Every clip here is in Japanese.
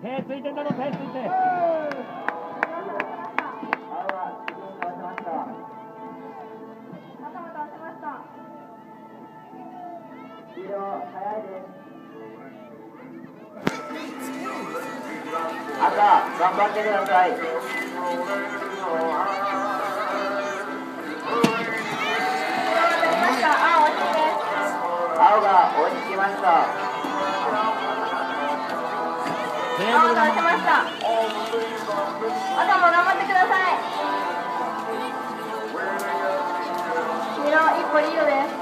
手ついてんだろ手ついて。赤頑張ってください。青が追いつきましたテーブルがあとも頑張ってください。黄色一歩リードです。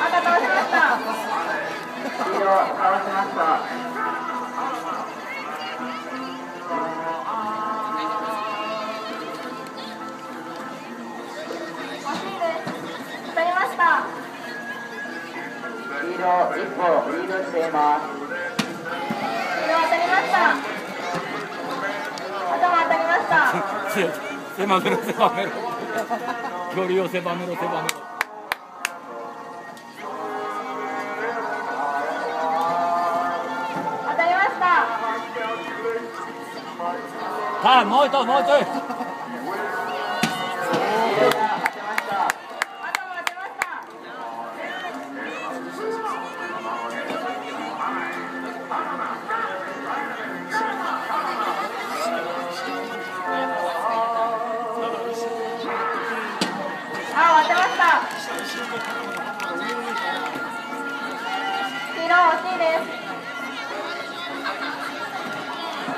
赤倒しました。黄色かわしました。黄色一歩リードしています。当たりました。頭当たりました狭めろ狭めろ。距離を狭めろ狭めろ。当たりました。はいもう一つも黄色惜しいです。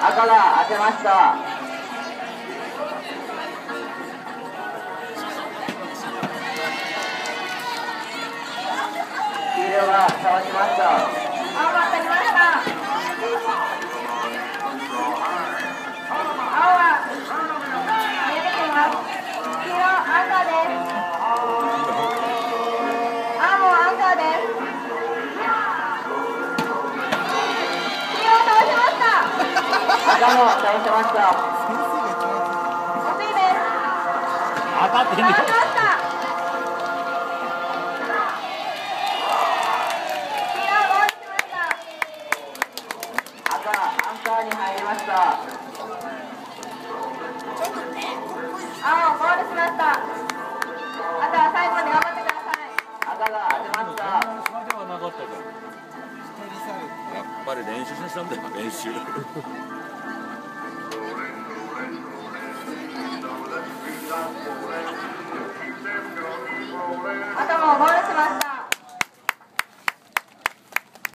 赤が当てました。黄色がかわしました。青が当たりましたではなかったじゃんやっぱり練習したんだよ練習